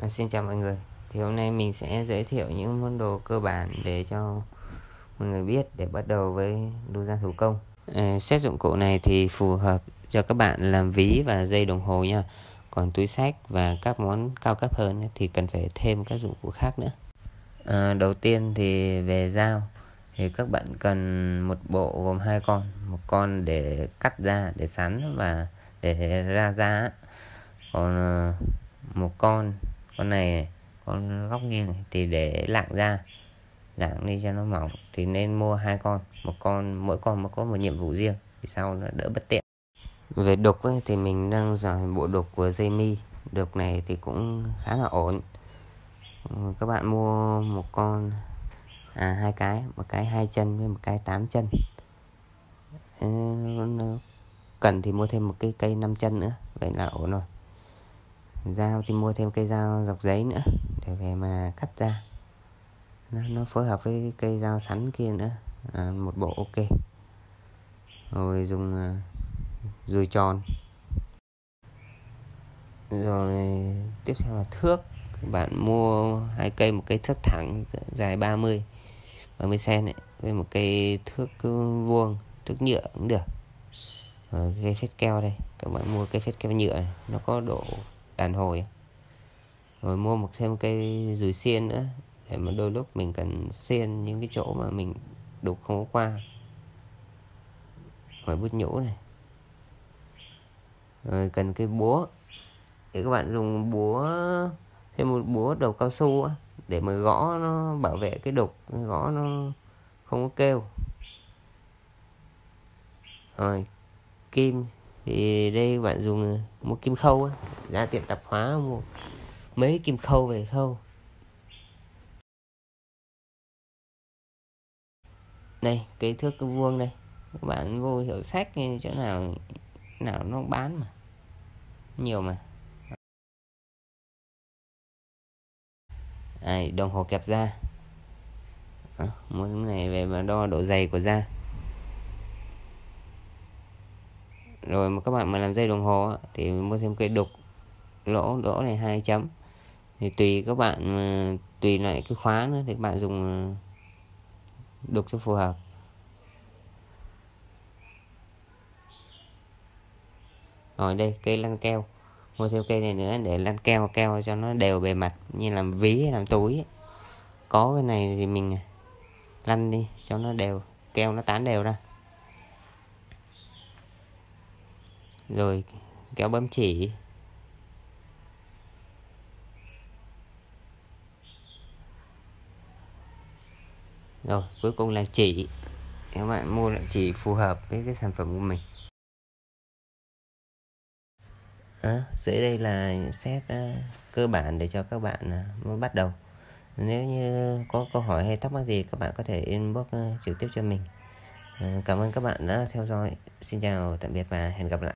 À, xin chào mọi người. Thì hôm nay mình sẽ giới thiệu những món đồ cơ bản để cho mọi người biết để bắt đầu với đồ gia thủ công. À, xét dụng cụ này thì phù hợp cho các bạn làm ví và dây đồng hồ nha. Còn túi sách và các món cao cấp hơn thì cần phải thêm các dụng cụ khác nữa. À, đầu tiên thì về dao. Thì các bạn cần một bộ gồm hai con. Một con để cắt ra để sắn và để ra da. Còn à, một con con này con góc nghiêng thì để lạng ra. Lạng đi cho nó mỏng thì nên mua hai con. Một con mỗi con nó có một nhiệm vụ riêng thì sau nó đỡ bất tiện. Về đục ấy, thì mình đang giỏi bộ đục của Jamie. Đục này thì cũng khá là ổn. Các bạn mua một con à hai cái một cái hai chân với một cái tám chân. Ờ, cần thì mua thêm một cái cây năm chân nữa vậy là ổn rồi dao thì mua thêm cây dao dọc giấy nữa để về mà cắt ra. Nó, nó phối hợp với cây dao sắn kia nữa. À, một bộ ok. Rồi dùng à, dùi tròn. Rồi tiếp theo là thước. Bạn mua hai cây một cây thước thẳng dài 30 30 cm ấy, với một cây thước vuông thước nhựa cũng được. Rồi cây phết keo đây các bạn mua cây phết keo nhựa này. nó có độ đàn hồi. Rồi mua một thêm cây dùi xiên nữa để mà đôi lúc mình cần xiên những cái chỗ mà mình đục không có qua. Rồi bút nhũ này. Rồi cần cái búa. Để các bạn dùng búa thêm một búa đầu cao su á, để mà gõ nó bảo vệ cái đục gõ nó không có kêu. Rồi kim thì đây bạn dùng một kim khâu ra tiệm tạp hóa mua mấy kim khâu về khâu. Đây cái thước cái vuông đây các bạn vô hiệu sách chỗ nào nào nó bán mà nhiều mà. À, đồng hồ kẹp da. À, muốn này về mà đo độ dày của da. Rồi mà các bạn mà làm dây đồng hồ thì mua thêm cây đục lỗ lỗ này hai chấm. Thì tùy các bạn ờ, tùy lại cái khóa nữa thì các bạn dùng ờ, đục cho phù hợp. Rồi đây, cây lăn keo. Mua thêm cây này nữa để lăn keo keo cho nó đều bề mặt, như làm ví hay làm túi ấy. có cái này thì mình ờ, lăn đi cho nó đều, keo nó tán đều ra. Rồi kéo bấm chỉ. Rồi cuối cùng là chỉ. Các bạn mua lại chỉ phù hợp với cái sản phẩm của mình. À, dưới đây là xét uh, cơ bản để cho các bạn ờ, uh, mới bắt đầu. Nếu như có câu hỏi hay thắc mắc gì các bạn có thể inbox uh, trực tiếp cho mình. Uh, cảm ơn các bạn đã theo dõi. Xin chào tạm biệt và hẹn gặp lại.